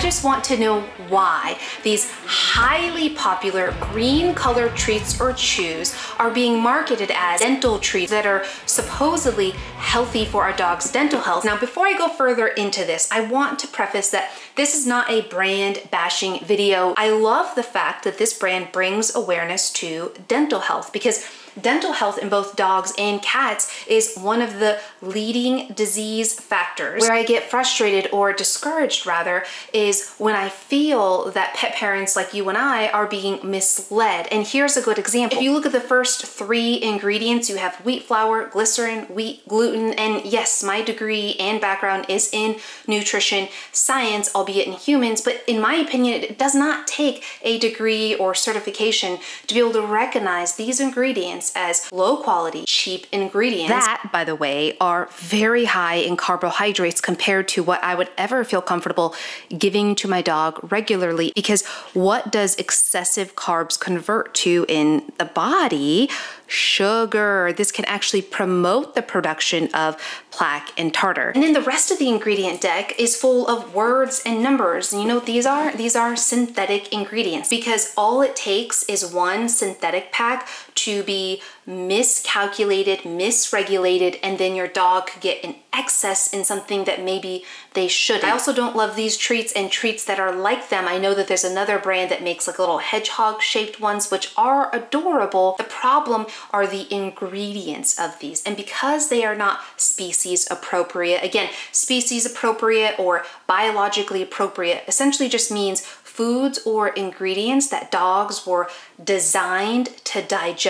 just want to know why these highly popular green colored treats or chews are being marketed as dental treats that are supposedly healthy for our dog's dental health. Now, before I go further into this, I want to preface that this is not a brand bashing video. I love the fact that this brand brings awareness to dental health because dental health in both dogs and cats is one of the leading disease factors. Where I get frustrated or discouraged rather is when I feel that pet parents like you and I are being misled. And here's a good example. If you look at the first three ingredients, you have wheat flour, glycerin, wheat, gluten, and yes, my degree and background is in nutrition science, albeit in humans, but in my opinion, it does not take a degree or certification to be able to recognize these ingredients as low quality, cheap ingredients. That, by the way, are very high in carbohydrates compared to what I would ever feel comfortable giving to my dog regularly because what does excessive carbs convert to in the body? Sugar. This can actually promote the production of plaque and tartar. And then the rest of the ingredient deck is full of words and numbers. And you know what these are? These are synthetic ingredients because all it takes is one synthetic pack to be miscalculated, misregulated, and then your dog could get an excess in something that maybe they shouldn't. I also don't love these treats and treats that are like them. I know that there's another brand that makes like little hedgehog shaped ones, which are adorable. The problem are the ingredients of these. And because they are not species appropriate, again, species appropriate or biologically appropriate essentially just means foods or ingredients that dogs were designed to digest.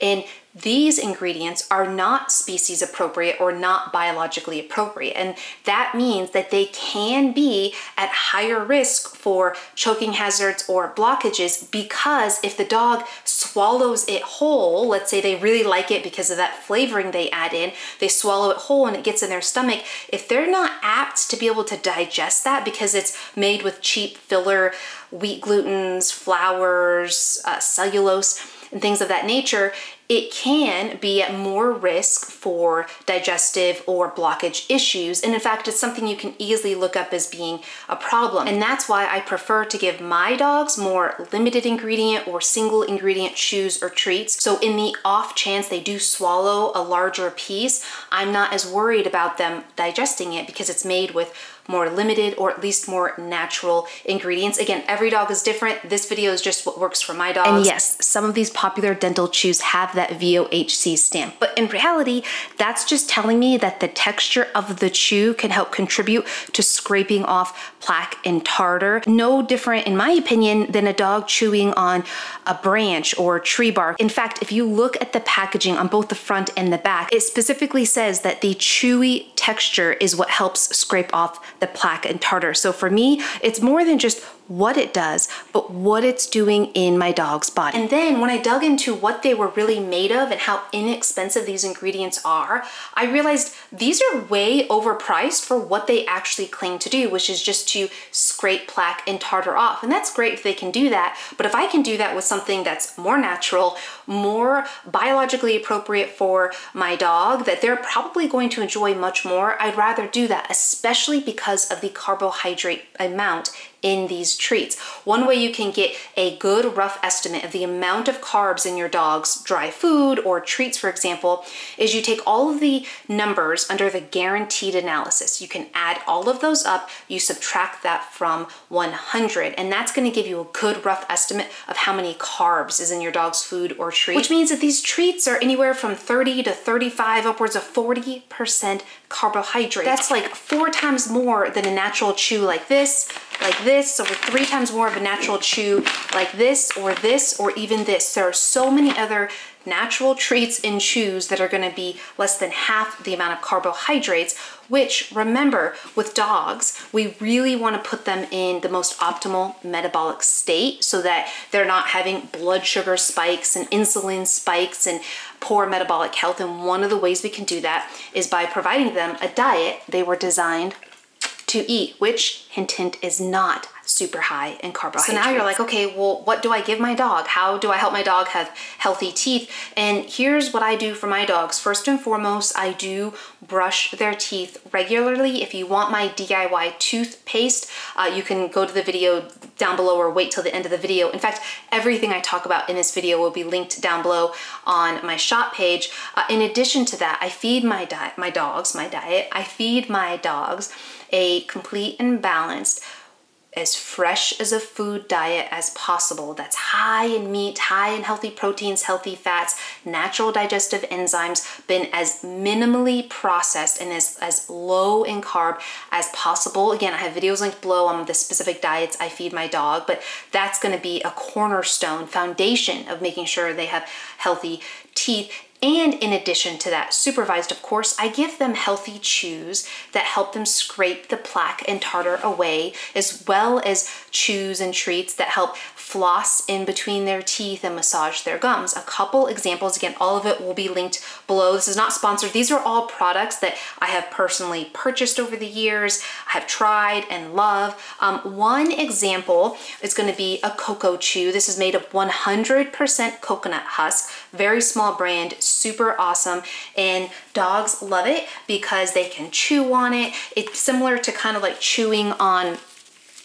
And these ingredients are not species appropriate or not biologically appropriate. And that means that they can be at higher risk for choking hazards or blockages because if the dog swallows it whole, let's say they really like it because of that flavoring they add in, they swallow it whole and it gets in their stomach. If they're not apt to be able to digest that because it's made with cheap filler, wheat glutens, flours, uh, cellulose, and things of that nature, it can be at more risk for digestive or blockage issues. And in fact, it's something you can easily look up as being a problem. And that's why I prefer to give my dogs more limited ingredient or single ingredient chews or treats. So in the off chance they do swallow a larger piece, I'm not as worried about them digesting it because it's made with more limited or at least more natural ingredients. Again, every dog is different. This video is just what works for my dogs. And yes, some of these popular dental chews have that VOHC stamp, but in reality, that's just telling me that the texture of the chew can help contribute to scraping off plaque and tartar. No different, in my opinion, than a dog chewing on a branch or tree bark. In fact, if you look at the packaging on both the front and the back, it specifically says that the chewy texture is what helps scrape off the plaque and tartar. So for me, it's more than just what it does, but what it's doing in my dog's body. And then when I dug into what they were really made of and how inexpensive these ingredients are, I realized these are way overpriced for what they actually claim to do, which is just to scrape plaque and tartar off. And that's great if they can do that, but if I can do that with something that's more natural, more biologically appropriate for my dog, that they're probably going to enjoy much more, I'd rather do that, especially because of the carbohydrate amount in these treats. One way you can get a good rough estimate of the amount of carbs in your dog's dry food or treats, for example, is you take all of the numbers under the guaranteed analysis. You can add all of those up, you subtract that from 100, and that's gonna give you a good rough estimate of how many carbs is in your dog's food or treat, which means that these treats are anywhere from 30 to 35, upwards of 40% carbohydrate. That's like four times more than a natural chew like this, like this, so with three times more of a natural chew like this or this or even this. There are so many other natural treats in chews that are gonna be less than half the amount of carbohydrates, which remember with dogs, we really wanna put them in the most optimal metabolic state so that they're not having blood sugar spikes and insulin spikes and poor metabolic health. And one of the ways we can do that is by providing them a diet they were designed to eat, which hint hint, is not super high in carbohydrates. So now you're like, okay, well, what do I give my dog? How do I help my dog have healthy teeth? And here's what I do for my dogs. First and foremost, I do brush their teeth regularly. If you want my DIY toothpaste, uh, you can go to the video down below or wait till the end of the video. In fact, everything I talk about in this video will be linked down below on my shop page. Uh, in addition to that, I feed my my dogs, my diet, I feed my dogs a complete and balanced as fresh as a food diet as possible. That's high in meat, high in healthy proteins, healthy fats, natural digestive enzymes, been as minimally processed and as, as low in carb as possible. Again, I have videos linked below on the specific diets I feed my dog, but that's gonna be a cornerstone foundation of making sure they have healthy teeth and in addition to that, supervised, of course, I give them healthy chews that help them scrape the plaque and tartar away, as well as chews and treats that help floss in between their teeth and massage their gums. A couple examples, again, all of it will be linked below. This is not sponsored. These are all products that I have personally purchased over the years, I have tried and love. Um, one example is gonna be a CocoChew. This is made of 100% coconut husk, very small brand, super awesome. And dogs love it because they can chew on it. It's similar to kind of like chewing on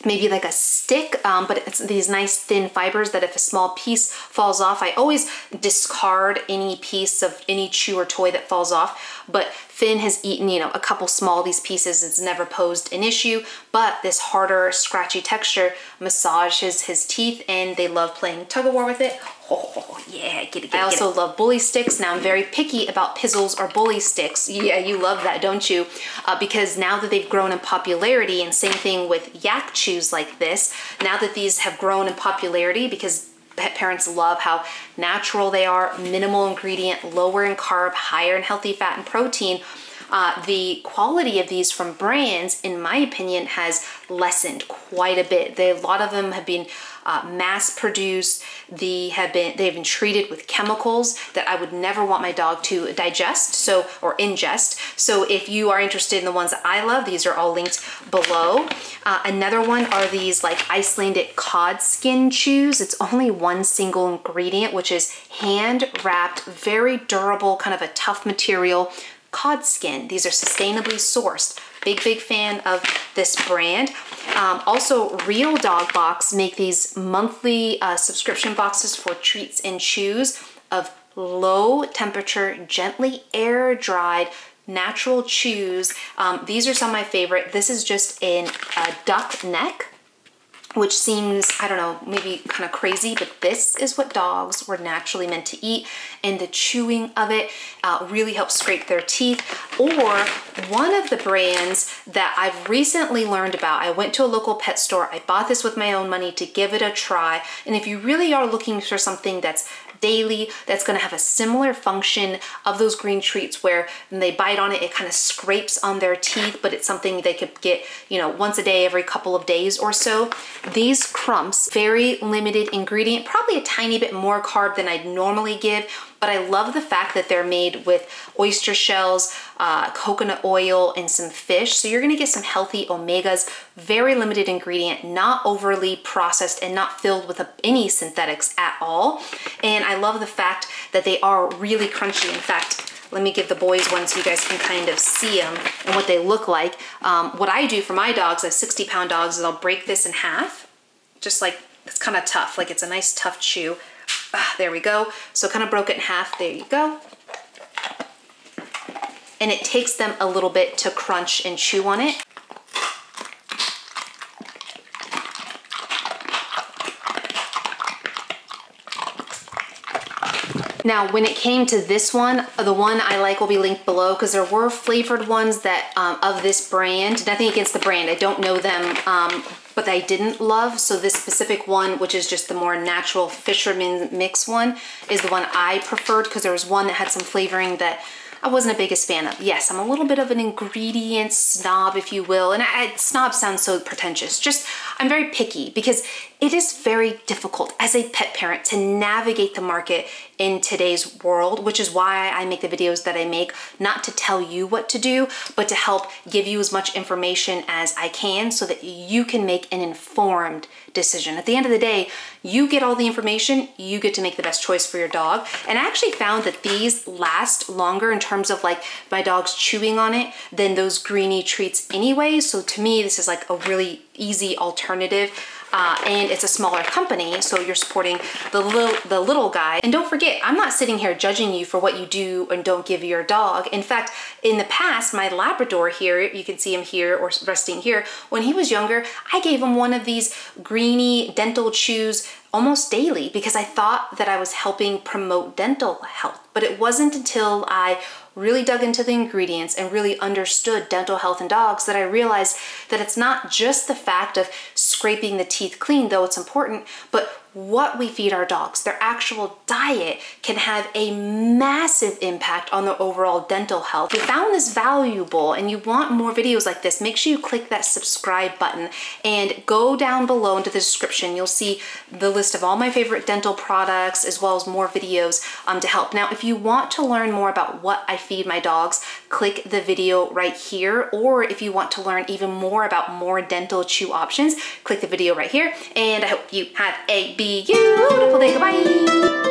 maybe like a stick, um, but it's these nice thin fibers that if a small piece falls off, I always discard any piece of any chew or toy that falls off. But Finn has eaten, you know, a couple small these pieces. It's never posed an issue, but this harder, scratchy texture massages his teeth and they love playing tug of war with it. Oh, yeah, get it, get it. I also love bully sticks. Now I'm very picky about pizzles or bully sticks. Yeah, you love that, don't you? Uh, because now that they've grown in popularity, and same thing with yak chews like this, now that these have grown in popularity because pet parents love how natural they are, minimal ingredient, lower in carb, higher in healthy fat and protein, uh, the quality of these from brands, in my opinion, has lessened quite a bit. They, a lot of them have been uh, mass produced. They have been they've been treated with chemicals that I would never want my dog to digest, so or ingest. So if you are interested in the ones I love, these are all linked below. Uh, another one are these like Icelandic cod skin chews. It's only one single ingredient, which is hand wrapped, very durable, kind of a tough material cod skin. These are sustainably sourced. Big, big fan of this brand. Um, also, Real Dog Box make these monthly uh, subscription boxes for treats and chews of low temperature, gently air dried natural chews. Um, these are some of my favorite. This is just in a duck neck which seems, I don't know, maybe kind of crazy, but this is what dogs were naturally meant to eat. And the chewing of it uh, really helps scrape their teeth. Or one of the brands that I've recently learned about, I went to a local pet store, I bought this with my own money to give it a try. And if you really are looking for something that's daily that's going to have a similar function of those green treats where when they bite on it, it kind of scrapes on their teeth, but it's something they could get, you know, once a day, every couple of days or so. These crumps, very limited ingredient, probably a tiny bit more carb than I'd normally give, but I love the fact that they're made with oyster shells, uh, coconut oil, and some fish. So you're gonna get some healthy omegas, very limited ingredient, not overly processed and not filled with any synthetics at all. And I love the fact that they are really crunchy. In fact, let me give the boys one so you guys can kind of see them and what they look like. Um, what I do for my dogs, I have 60 pound dogs, is I'll break this in half, just like, it's kind of tough, like it's a nice tough chew. Ah, there we go. So kind of broke it in half. There you go. And it takes them a little bit to crunch and chew on it. Now, when it came to this one, the one I like will be linked below because there were flavored ones that um, of this brand. Nothing against the brand, I don't know them, um, but I didn't love. So this specific one, which is just the more natural fisherman mix one, is the one I preferred because there was one that had some flavoring that I wasn't a biggest fan of. Yes, I'm a little bit of an ingredient snob, if you will, and I, snob sounds so pretentious. Just, I'm very picky because it is very difficult as a pet parent to navigate the market in today's world, which is why I make the videos that I make, not to tell you what to do, but to help give you as much information as I can so that you can make an informed decision. At the end of the day, you get all the information, you get to make the best choice for your dog. And I actually found that these last longer in terms of like my dog's chewing on it than those greeny treats anyway. So to me, this is like a really easy alternative uh, and it's a smaller company, so you're supporting the little, the little guy. And don't forget, I'm not sitting here judging you for what you do and don't give your dog. In fact, in the past, my Labrador here, you can see him here or resting here, when he was younger, I gave him one of these greeny dental chews almost daily because I thought that I was helping promote dental health. But it wasn't until I really dug into the ingredients and really understood dental health in dogs that I realized that it's not just the fact of scraping the teeth clean, though it's important, but what we feed our dogs, their actual diet can have a massive impact on their overall dental health. If you found this valuable and you want more videos like this, make sure you click that subscribe button and go down below into the description. You'll see the list of all my favorite dental products as well as more videos um, to help. Now, if you want to learn more about what I feed my dogs, click the video right here. Or if you want to learn even more about more dental chew options, click the video right here. And I hope you have a See you! ポテイバイ